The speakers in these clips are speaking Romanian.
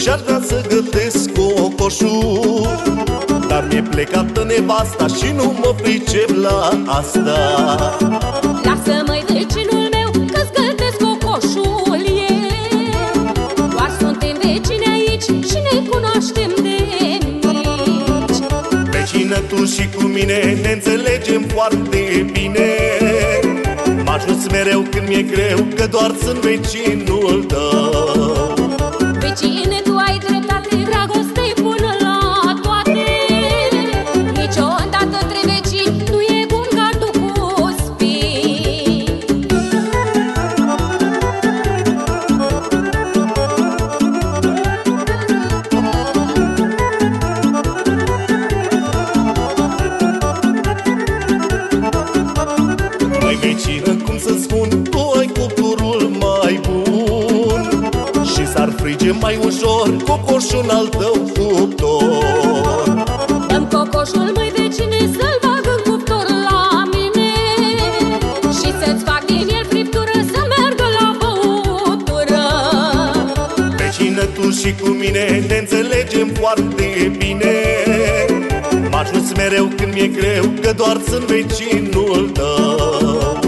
scot vindel roșu Și-aș vrea să gătesc cocoșul Dar mi-e plecată nevasta și nu mă pricep la asta. Lasă-mă-i vecinul meu că-ți gătesc cocoșul e Doar suntem vecini aici și ne cunoaștem de mici. Vecină, tu și cu mine ne înțelegem foarte bine. Mă ajuți mereu când mi-e greu Că doar sunt vecinul tău mai ușor cocoșul al tău cuptor. Dăm cocoșul, măi vecine, să-l bag în cuptor la mine Și să-ți fac din el friptură să meargă la băutură. Vecină, tu și cu mine ne înțelegem foarte bine. Mă ajuți mereu când mi-e greu Că doar sunt vecinul tău.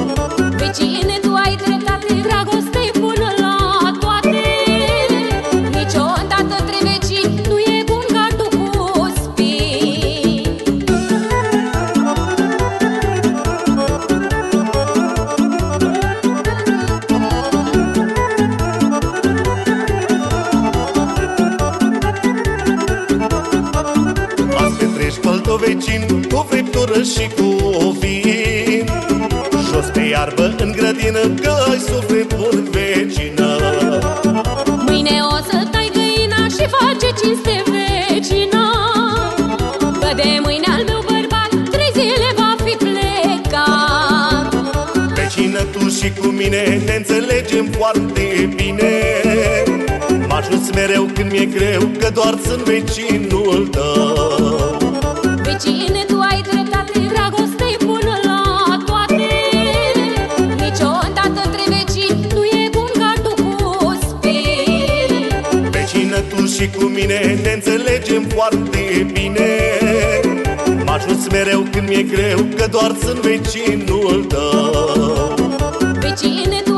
Vecine, cu altă vecin Cu friptură și cu vin Jos pe iarbă în grădină Că ai suflet bun vecină. Mâine o să tai găina și face cinste vecina Că de mâine al meu bărbat trei zile va fi plecat. Vecină, tu și cu mine ne înțelegem foarte bine. Mă ajuți mereu când mi-e greu Că doar sunt vecinul tău și cu mine ne înțelegem foarte bine. Mă ajuți mereu când mi-e greu Că doar sunt vecinul tău Vecine, tu